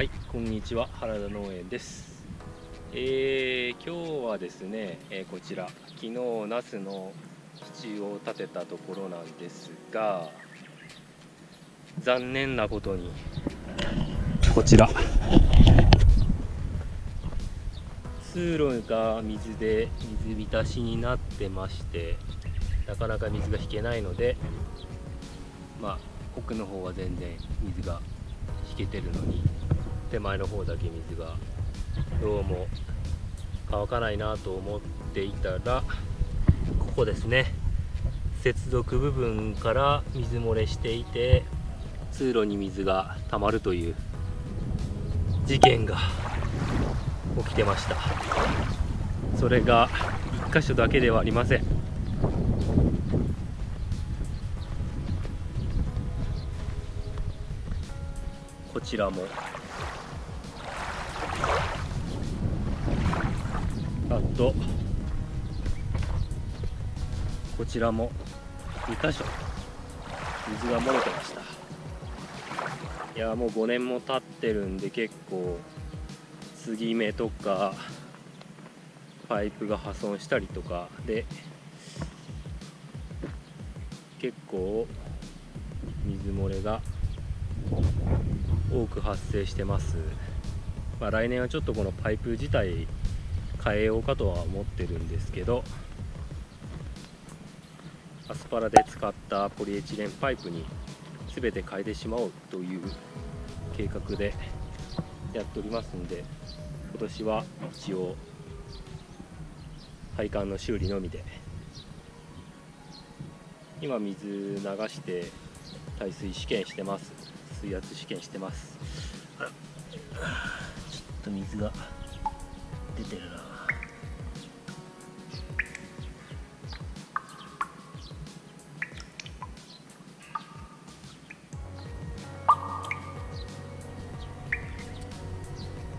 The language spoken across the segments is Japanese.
はい、こんにちは原田農園です、えー、今日はですね、えー、こちら昨日ナスの支柱を立てたところなんですが残念なことにこちら。通路が水で水浸しになってましてなかなか水が引けないのでまあ奥の方は全然水が引けてるのに手前の方だけ水がどうも乾かないなと思っていたらここですね。接続部分から水漏れしていて通路に水が溜まるという事件が起きてました。それが1箇所だけではありません。こちらもあとこちらも2箇所水が漏れてました。いやもう5年も経ってるんで結構継ぎ目とかパイプが破損したりとかで結構水漏れが多く発生してます、まあ、来年はちょっとこのパイプ自体変えようかとは思ってるんですけどアスパラで使ったポリエチレンパイプに全て変えてしまおうという計画でやっておりますんで今年は一応配管の修理のみで今水流して耐水試験してます。水圧試験してます。ちょっと水が。出てるな。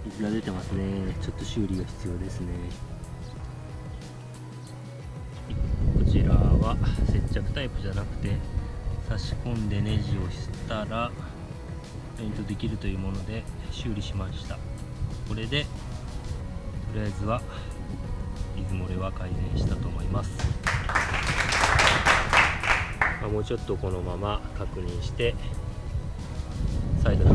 水が出てますね。ちょっと修理が必要ですね。こちらは接着タイプじゃなくて差し込んでネジをしたらペイントできるというもので修理しました。これでとりあえずは水漏れは改善したと思います、まあ、もうちょっとこのまま確認して再度